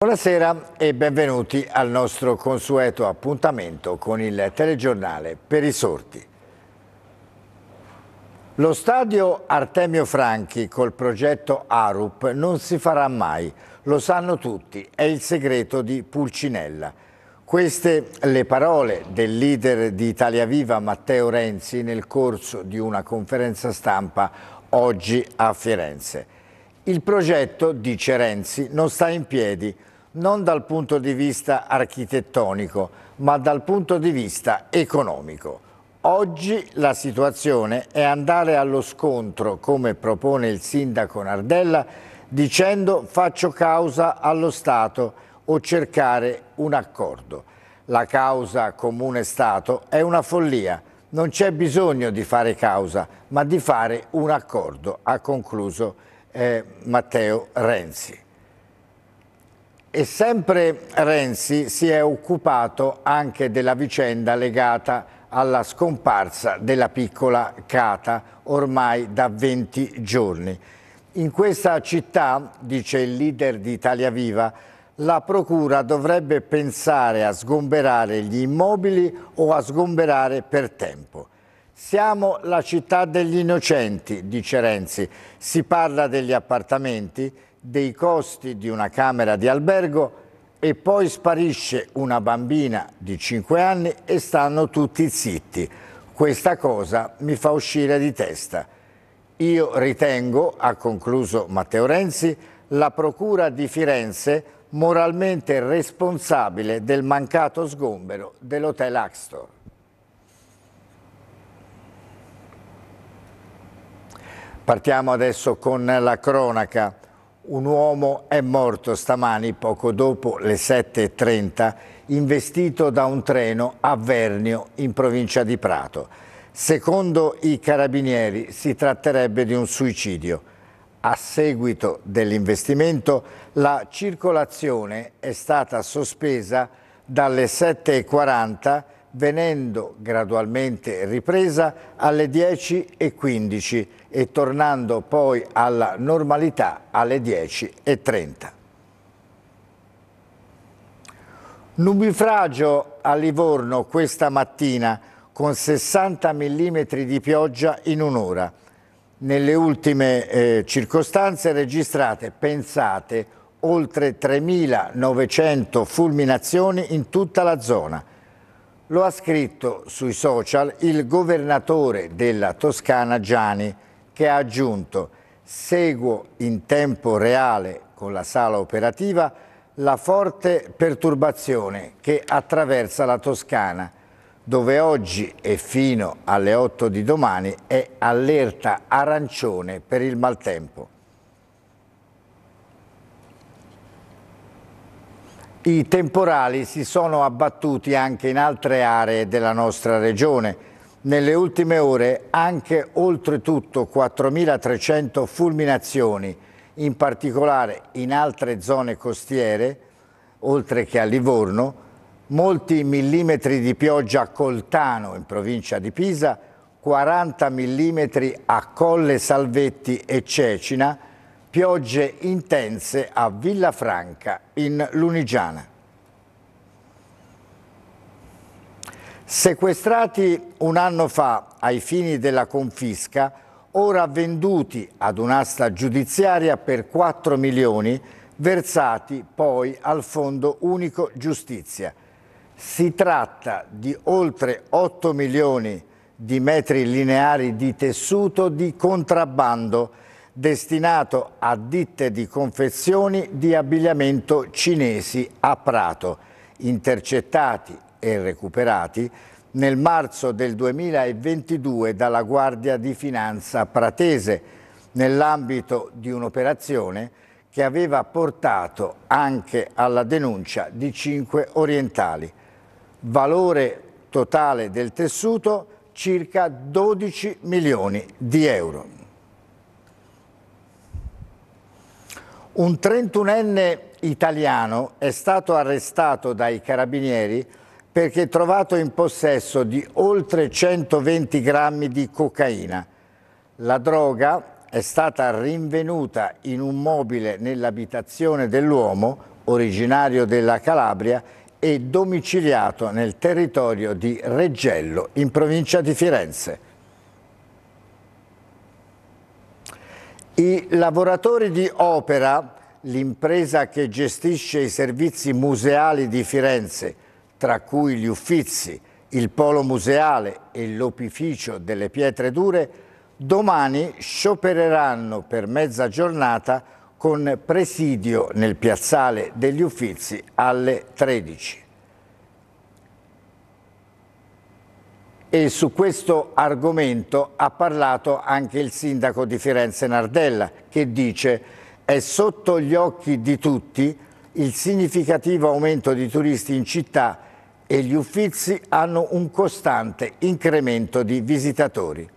Buonasera e benvenuti al nostro consueto appuntamento con il telegiornale per i sorti. Lo stadio Artemio Franchi col progetto ARUP non si farà mai, lo sanno tutti, è il segreto di Pulcinella. Queste le parole del leader di Italia Viva Matteo Renzi nel corso di una conferenza stampa oggi a Firenze. Il progetto, dice Renzi, non sta in piedi, non dal punto di vista architettonico, ma dal punto di vista economico. Oggi la situazione è andare allo scontro, come propone il sindaco Nardella, dicendo faccio causa allo Stato o cercare un accordo. La causa comune-Stato è una follia, non c'è bisogno di fare causa, ma di fare un accordo, ha concluso eh, Matteo Renzi. E sempre Renzi si è occupato anche della vicenda legata alla scomparsa della piccola Cata ormai da 20 giorni. In questa città, dice il leader di Italia Viva, la Procura dovrebbe pensare a sgomberare gli immobili o a sgomberare per tempo. Siamo la città degli innocenti, dice Renzi. Si parla degli appartamenti, dei costi di una camera di albergo e poi sparisce una bambina di 5 anni e stanno tutti zitti. Questa cosa mi fa uscire di testa. Io ritengo, ha concluso Matteo Renzi, la Procura di Firenze moralmente responsabile del mancato sgombero dell'Hotel Axtor. Partiamo adesso con la cronaca. Un uomo è morto stamani poco dopo le 7.30 investito da un treno a Vernio in provincia di Prato. Secondo i carabinieri si tratterebbe di un suicidio. A seguito dell'investimento la circolazione è stata sospesa dalle 7.40 venendo gradualmente ripresa alle 10.15 e tornando poi alla normalità alle 10.30. Nubifragio a Livorno questa mattina con 60 mm di pioggia in un'ora. Nelle ultime eh, circostanze registrate, pensate, oltre 3.900 fulminazioni in tutta la zona. Lo ha scritto sui social il governatore della Toscana Gianni che ha aggiunto seguo in tempo reale con la sala operativa la forte perturbazione che attraversa la Toscana dove oggi e fino alle 8 di domani è allerta arancione per il maltempo. I temporali si sono abbattuti anche in altre aree della nostra regione. Nelle ultime ore anche oltretutto 4.300 fulminazioni, in particolare in altre zone costiere, oltre che a Livorno, molti millimetri di pioggia a Coltano in provincia di Pisa, 40 millimetri a Colle Salvetti e Cecina, piogge intense a Villafranca in Lunigiana. Sequestrati un anno fa ai fini della confisca, ora venduti ad un'asta giudiziaria per 4 milioni, versati poi al Fondo Unico Giustizia. Si tratta di oltre 8 milioni di metri lineari di tessuto di contrabbando destinato a ditte di confezioni di abbigliamento cinesi a Prato, intercettati e recuperati nel marzo del 2022 dalla Guardia di Finanza pratese nell'ambito di un'operazione che aveva portato anche alla denuncia di cinque orientali. Valore totale del tessuto circa 12 milioni di euro. Un 31enne italiano è stato arrestato dai carabinieri perché trovato in possesso di oltre 120 grammi di cocaina. La droga è stata rinvenuta in un mobile nell'abitazione dell'uomo originario della Calabria e domiciliato nel territorio di Reggello, in provincia di Firenze. I lavoratori di Opera, l'impresa che gestisce i servizi museali di Firenze, tra cui gli Uffizi, il Polo Museale e l'Opificio delle Pietre Dure, domani sciopereranno per mezza giornata con presidio nel piazzale degli Uffizi alle 13. E su questo argomento ha parlato anche il sindaco di Firenze Nardella che dice è sotto gli occhi di tutti il significativo aumento di turisti in città e gli Uffizi hanno un costante incremento di visitatori.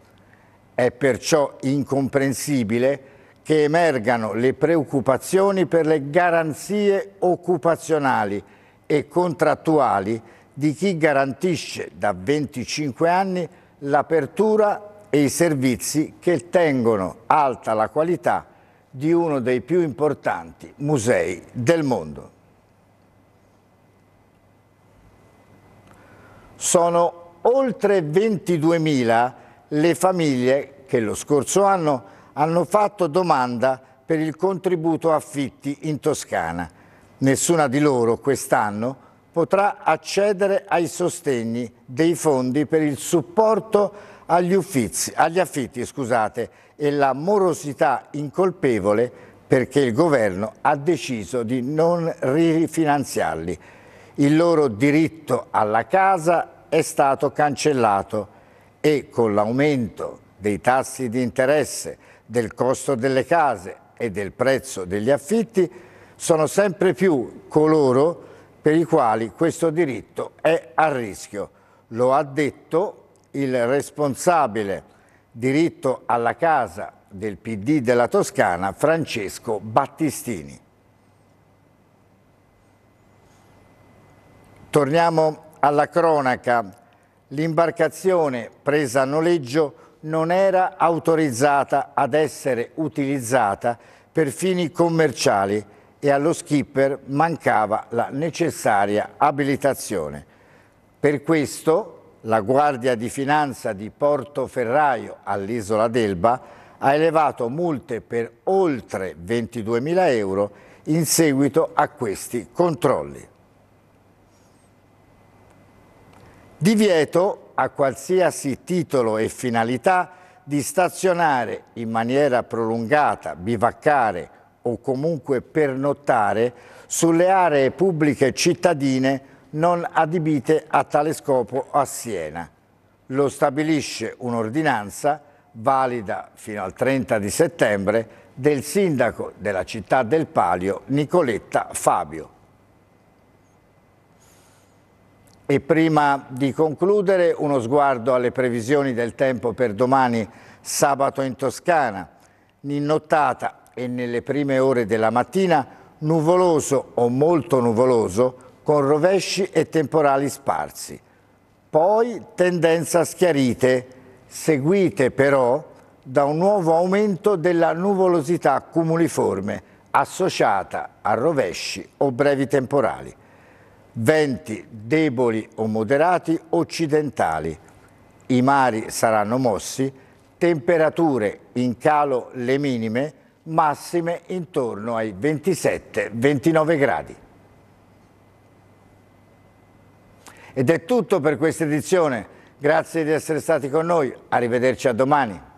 È perciò incomprensibile che emergano le preoccupazioni per le garanzie occupazionali e contrattuali di chi garantisce da 25 anni l'apertura e i servizi che tengono alta la qualità di uno dei più importanti musei del mondo. Sono oltre 22.000 le famiglie che lo scorso anno hanno fatto domanda per il contributo affitti in Toscana. Nessuna di loro quest'anno potrà accedere ai sostegni dei fondi per il supporto agli, uffizi, agli affitti scusate, e la morosità incolpevole perché il governo ha deciso di non rifinanziarli. Il loro diritto alla casa è stato cancellato e con l'aumento dei tassi di interesse, del costo delle case e del prezzo degli affitti sono sempre più coloro per i quali questo diritto è a rischio. Lo ha detto il responsabile diritto alla casa del PD della Toscana, Francesco Battistini. Torniamo alla cronaca. L'imbarcazione presa a noleggio non era autorizzata ad essere utilizzata per fini commerciali e allo skipper mancava la necessaria abilitazione. Per questo la Guardia di Finanza di Portoferraio all'isola d'Elba ha elevato multe per oltre 22.000 euro in seguito a questi controlli. Divieto a qualsiasi titolo e finalità di stazionare in maniera prolungata, bivaccare o comunque pernottare sulle aree pubbliche cittadine non adibite a tale scopo a Siena. Lo stabilisce un'ordinanza valida fino al 30 di settembre del sindaco della città del Palio Nicoletta Fabio. E prima di concludere uno sguardo alle previsioni del tempo per domani sabato in Toscana. In nottata e nelle prime ore della mattina nuvoloso o molto nuvoloso con rovesci e temporali sparsi. Poi tendenza schiarite, seguite però da un nuovo aumento della nuvolosità cumuliforme associata a rovesci o brevi temporali. Venti deboli o moderati occidentali. I mari saranno mossi, temperature in calo le minime, massime intorno ai 27-29 gradi. Ed è tutto per questa edizione. Grazie di essere stati con noi. Arrivederci a domani.